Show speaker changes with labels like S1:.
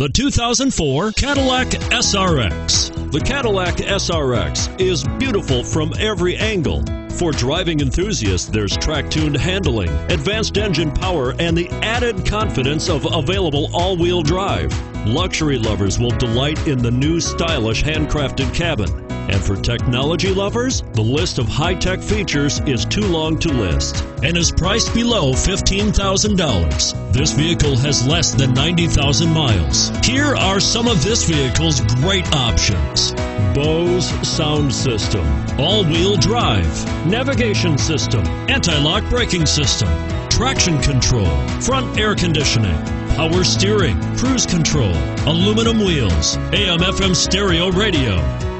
S1: The 2004 Cadillac SRX. The Cadillac SRX is beautiful from every angle. For driving enthusiasts, there's track tuned handling, advanced engine power, and the added confidence of available all wheel drive. Luxury lovers will delight in the new stylish handcrafted cabin. And for technology lovers, the list of high tech features is too long to list and is priced below $15,000. This vehicle has less than 90,000 miles. Here are some of this vehicle's great options Bose sound system, all wheel drive, navigation system, anti lock braking system, traction control, front air conditioning, power steering, cruise control, aluminum wheels, AM FM stereo radio.